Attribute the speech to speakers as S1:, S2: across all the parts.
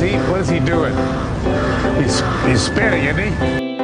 S1: he? What is he doing? He's he's spinning, isn't he?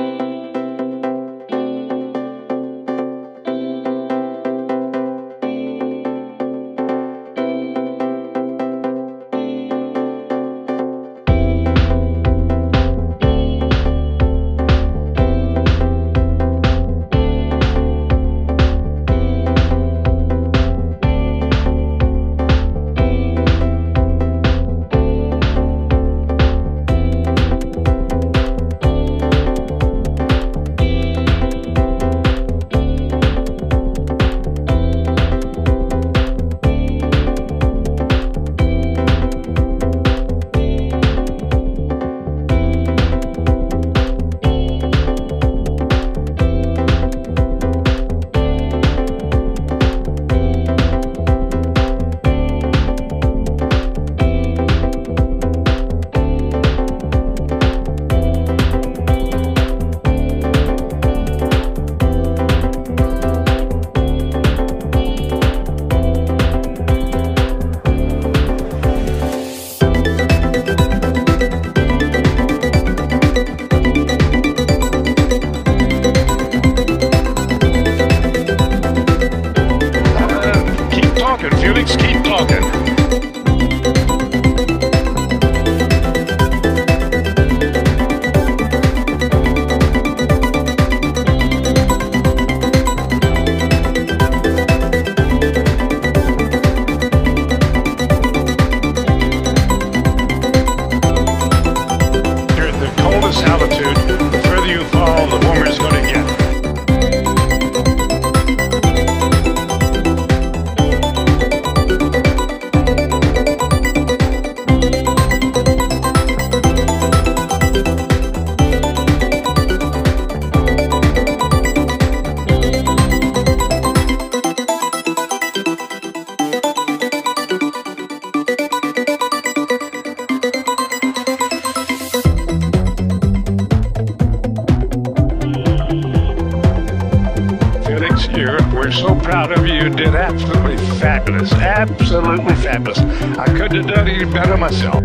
S1: Felix. Keep talking. Altitude. We're so proud of you. You did absolutely fabulous. Absolutely fabulous. I couldn't have done any better myself.